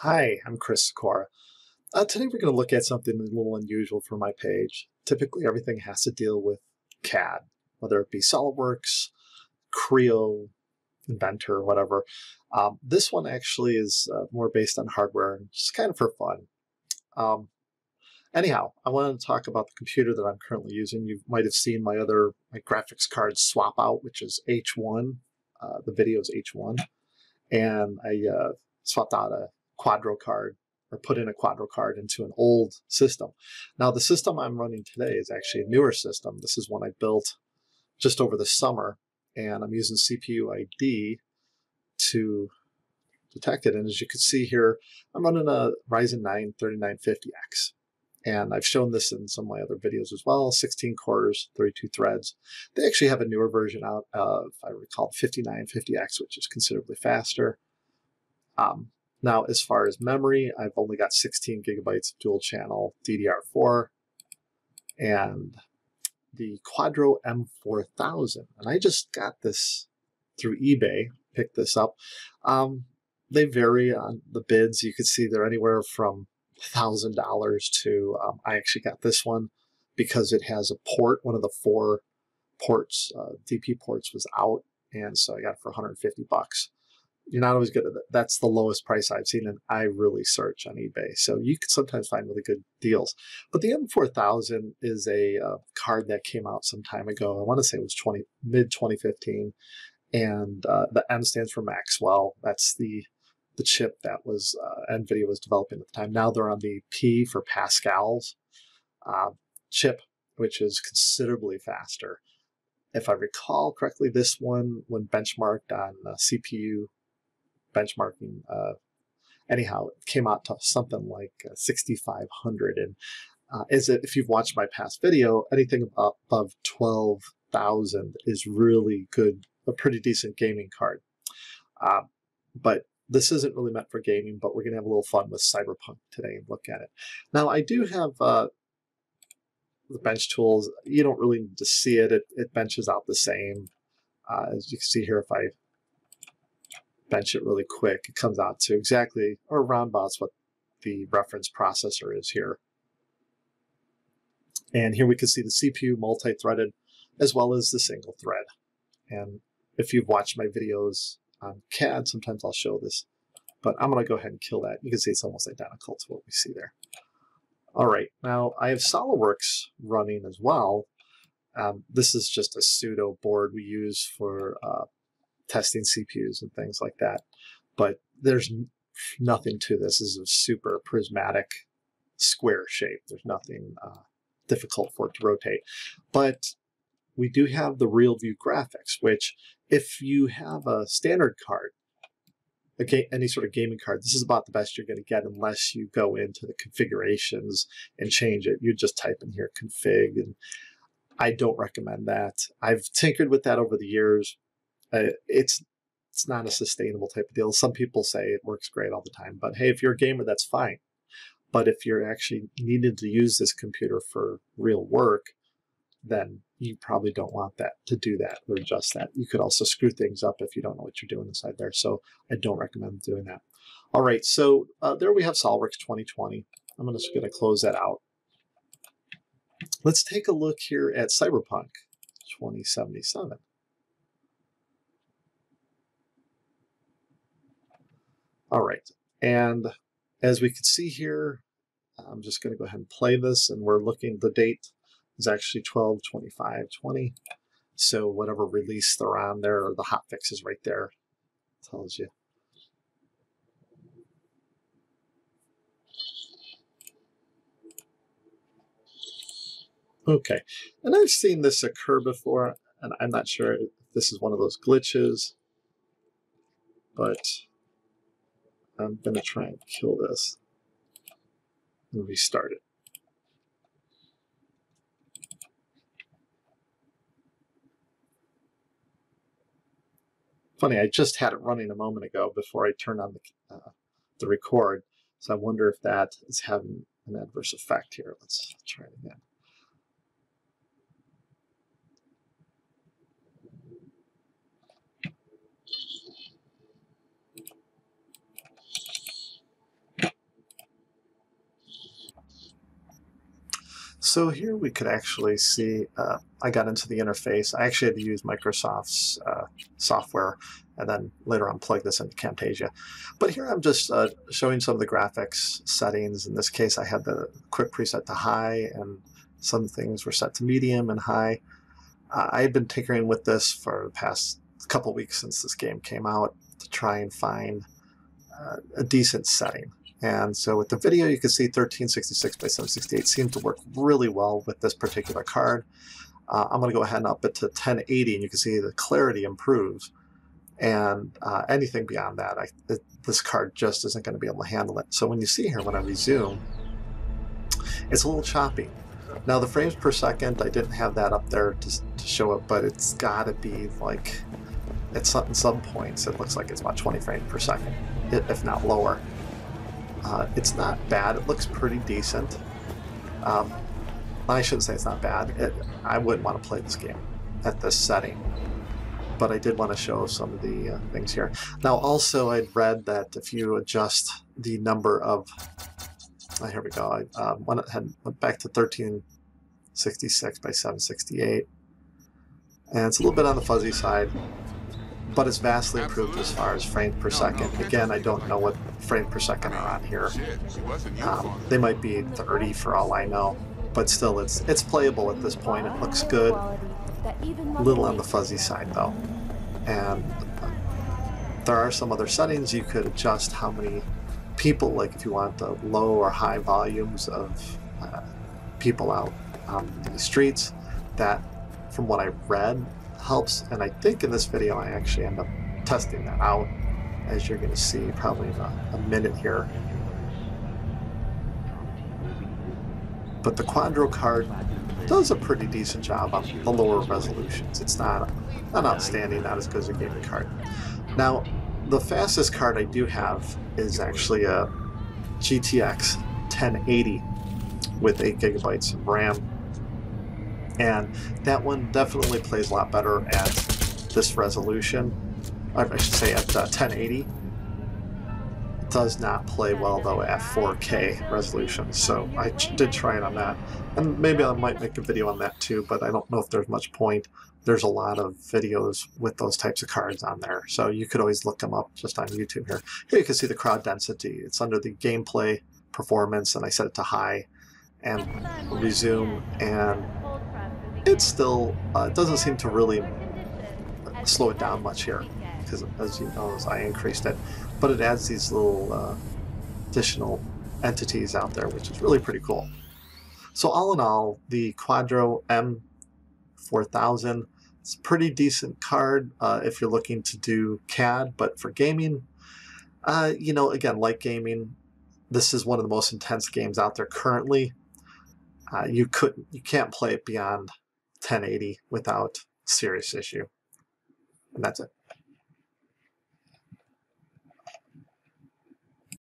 Hi, I'm Chris Sikora. Uh, today we're going to look at something a little unusual for my page. Typically everything has to deal with CAD, whether it be SOLIDWORKS, Creo, Inventor, whatever. Um, this one actually is uh, more based on hardware and just kind of for fun. Um, anyhow, I wanted to talk about the computer that I'm currently using. You might have seen my other my graphics card swap out, which is H1. Uh, the video is H1. And I uh, swapped out a Quadro card or put in a Quadro card into an old system. Now the system I'm running today is actually a newer system. This is one I built just over the summer and I'm using CPU ID to detect it. And as you can see here, I'm running a Ryzen 9 3950X. And I've shown this in some of my other videos as well, 16 cores, 32 threads. They actually have a newer version out of, I recall, 5950X, which is considerably faster. Um, now, as far as memory, I've only got 16 gigabytes of dual channel DDR4 and the Quadro M4000. And I just got this through eBay, picked this up. Um, they vary on the bids. You can see they're anywhere from $1,000 to, um, I actually got this one because it has a port, one of the four ports, uh, DP ports was out. And so I got it for 150 bucks you're not always good at that. That's the lowest price I've seen, and I really search on eBay. So you can sometimes find really good deals. But the M4000 is a uh, card that came out some time ago. I want to say it was 20 mid 2015, and uh, the M stands for Maxwell. That's the the chip that was uh, NVIDIA was developing at the time. Now they're on the P for Pascal's uh, chip, which is considerably faster. If I recall correctly, this one, when benchmarked on uh, CPU benchmarking. Uh, anyhow, it came out to something like uh, 6,500. And uh, is it, if you've watched my past video, anything above 12,000 is really good, a pretty decent gaming card. Uh, but this isn't really meant for gaming, but we're going to have a little fun with Cyberpunk today and look at it. Now, I do have uh, the bench tools. You don't really need to see it. It, it benches out the same. Uh, as you can see here, if I bench it really quick, it comes out to exactly or around about what the reference processor is here. And here we can see the CPU multi-threaded as well as the single thread. And if you've watched my videos on CAD, sometimes I'll show this, but I'm going to go ahead and kill that. You can see it's almost identical to what we see there. All right, now I have SOLIDWORKS running as well. Um, this is just a pseudo board we use for uh, testing CPUs and things like that. But there's nothing to this. This is a super prismatic square shape. There's nothing uh, difficult for it to rotate. But we do have the RealView graphics, which if you have a standard card, okay, any sort of gaming card, this is about the best you're going to get unless you go into the configurations and change it. You just type in here config, and I don't recommend that. I've tinkered with that over the years. Uh, it's it's not a sustainable type of deal. Some people say it works great all the time, but hey, if you're a gamer, that's fine. But if you're actually needed to use this computer for real work, then you probably don't want that to do that or adjust that. You could also screw things up if you don't know what you're doing inside there. So I don't recommend doing that. All right, so uh, there we have SOLIDWORKS 2020. I'm just going to close that out. Let's take a look here at Cyberpunk 2077. All right, and as we can see here, I'm just going to go ahead and play this, and we're looking, the date is actually 12 25 20. So whatever release they're on there, or the hot fix is right there, tells you. Okay, and I've seen this occur before, and I'm not sure if this is one of those glitches, but I'm going to try and kill this and restart it. Funny, I just had it running a moment ago before I turned on the, uh, the record, so I wonder if that is having an adverse effect here. Let's try it again. So here we could actually see, uh, I got into the interface. I actually had to use Microsoft's uh, software and then later on plug this into Camtasia. But here I'm just uh, showing some of the graphics settings. In this case, I had the quick preset to high and some things were set to medium and high. Uh, I've been tinkering with this for the past couple weeks since this game came out to try and find uh, a decent setting. And so with the video, you can see 1366 by 768 seems to work really well with this particular card. Uh, I'm going to go ahead and up it to 1080, and you can see the clarity improves. And uh, anything beyond that, I, it, this card just isn't going to be able to handle it. So when you see here, when I resume, it's a little choppy. Now the frames per second, I didn't have that up there to, to show it, but it's got to be like, at some, some points, it looks like it's about 20 frames per second, if not lower. Uh, it's not bad. It looks pretty decent. Um, I shouldn't say it's not bad. It, I wouldn't want to play this game at this setting. But I did want to show some of the uh, things here. Now, also, I'd read that if you adjust the number of... Oh, here we go. I uh, went, ahead, went back to 1366 by 768. And it's a little bit on the fuzzy side but it's vastly improved as far as frame per second. Again, I don't know what frame per second are on here. Um, they might be 30 for all I know, but still, it's it's playable at this point. It looks good. A little on the fuzzy side though, and there are some other settings you could adjust how many people, like if you want the low or high volumes of uh, people out on the streets. That, from what I read, helps. And I think in this video I actually end up testing that out, as you're going to see probably in a, a minute here. But the Quadro card does a pretty decent job on the lower resolutions. It's not, not outstanding, not as good as a gaming card. Now, the fastest card I do have is actually a GTX 1080 with 8 gigabytes of RAM and that one definitely plays a lot better at this resolution. I should say at uh, 1080. It does not play well though at 4K resolution, so I did try it on that. And maybe I might make a video on that too, but I don't know if there's much point. There's a lot of videos with those types of cards on there, so you could always look them up just on YouTube here. Here you can see the crowd density. It's under the gameplay performance, and I set it to high, and resume, and it still uh, doesn't seem to really slow it down much here because as you know as I increased it. But it adds these little uh, additional entities out there which is really pretty cool. So all in all the Quadro M4000 it's a pretty decent card uh, if you're looking to do CAD but for gaming uh, you know again like gaming this is one of the most intense games out there currently. Uh, you couldn't you can't play it beyond 1080 without serious issue. And that's it.